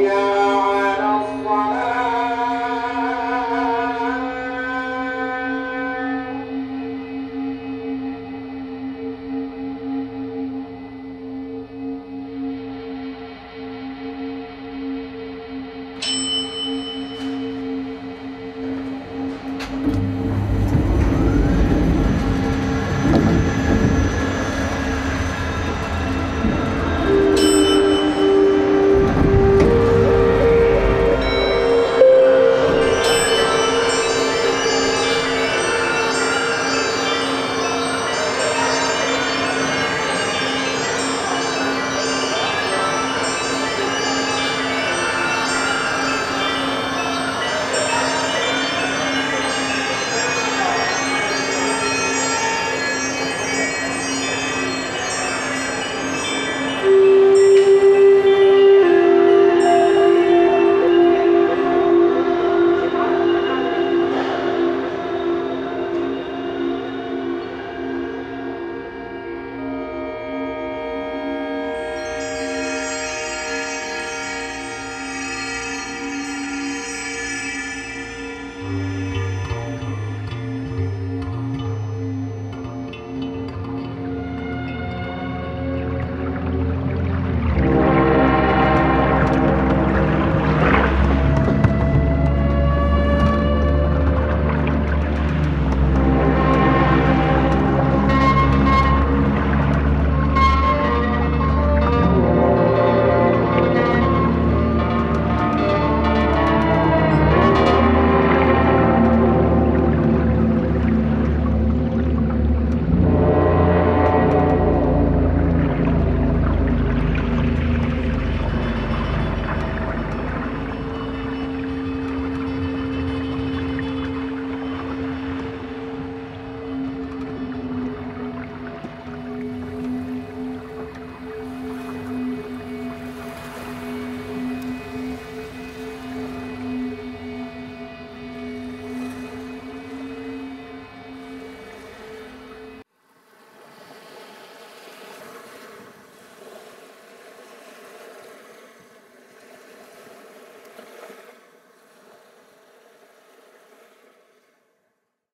Yeah.